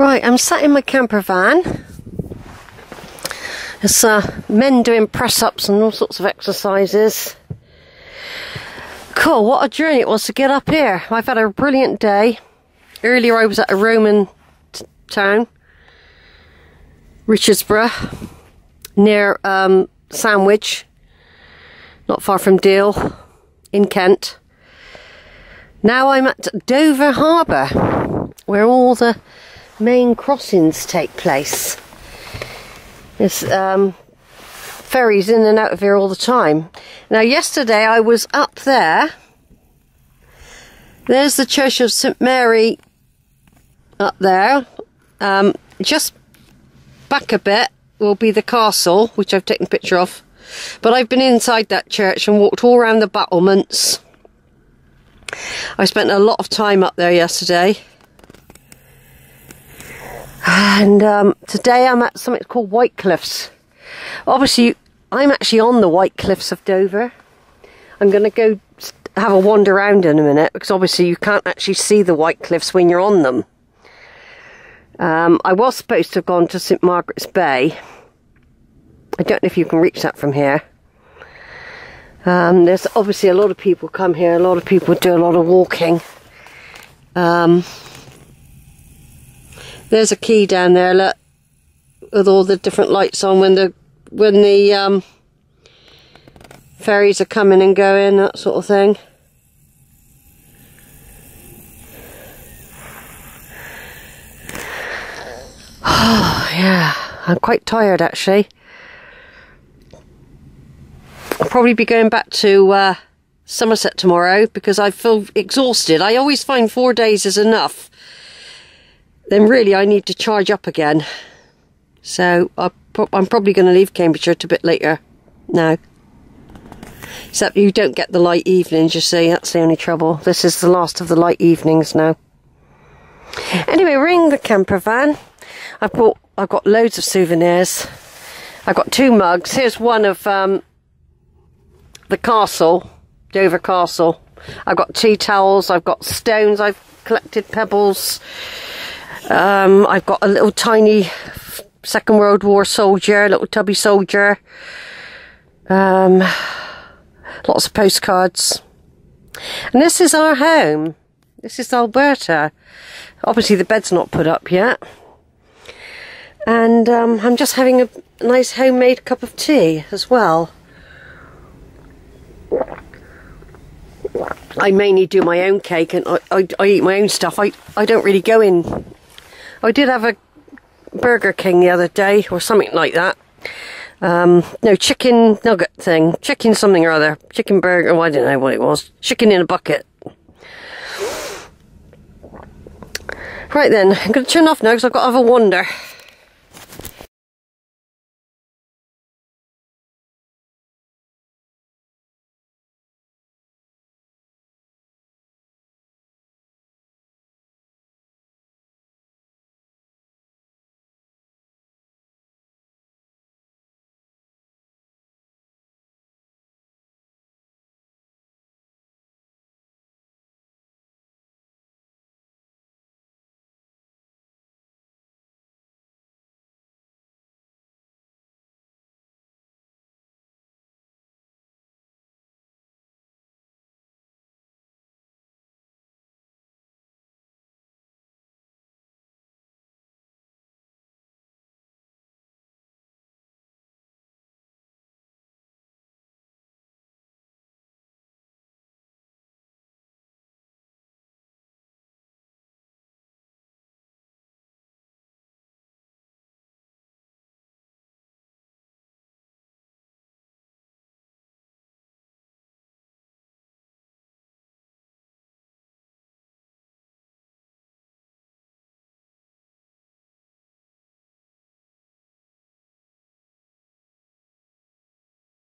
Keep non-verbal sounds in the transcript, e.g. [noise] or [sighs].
Right, I'm sat in my camper van. It's uh, men doing press ups and all sorts of exercises. Cool, what a journey it was to get up here. I've had a brilliant day. Earlier I was at a Roman town, Richborough, near um, Sandwich, not far from Deal, in Kent. Now I'm at Dover Harbour, where all the main crossings take place. There's um, ferries in and out of here all the time. Now, yesterday I was up there. There's the Church of St Mary up there. Um, just back a bit will be the castle, which I've taken a picture of. But I've been inside that church and walked all around the battlements. I spent a lot of time up there yesterday. And um, today I'm at something called White Cliffs. Obviously, I'm actually on the White Cliffs of Dover. I'm going to go have a wander around in a minute because obviously you can't actually see the White Cliffs when you're on them. Um, I was supposed to have gone to St Margaret's Bay. I don't know if you can reach that from here. Um, there's obviously a lot of people come here, a lot of people do a lot of walking. Um, there's a quay down there, look, with all the different lights on when the when the um, ferries are coming and going, that sort of thing. Oh, [sighs] yeah, I'm quite tired actually. I'll probably be going back to uh, Somerset tomorrow because I feel exhausted. I always find four days is enough. Then really I need to charge up again. So I'm probably going to leave Cambridgeshire a bit later now. Except you don't get the light evenings, you see, that's the only trouble. This is the last of the light evenings now. Anyway, in the camper van. I've bought, I've got loads of souvenirs. I've got two mugs. Here's one of um, the castle, Dover Castle. I've got tea towels, I've got stones, I've collected pebbles. Um, I've got a little tiny Second World War soldier, little tubby soldier. Um, lots of postcards. And this is our home. This is Alberta. Obviously the bed's not put up yet. And um, I'm just having a nice homemade cup of tea as well. I mainly do my own cake and I, I, I, eat my own stuff. I, I don't really go in. I did have a Burger King the other day or something like that. Um, no, chicken nugget thing. Chicken something or other. Chicken burger. Oh, I don't know what it was. Chicken in a bucket. Right then, I'm going to turn off now because I've got to have a wander.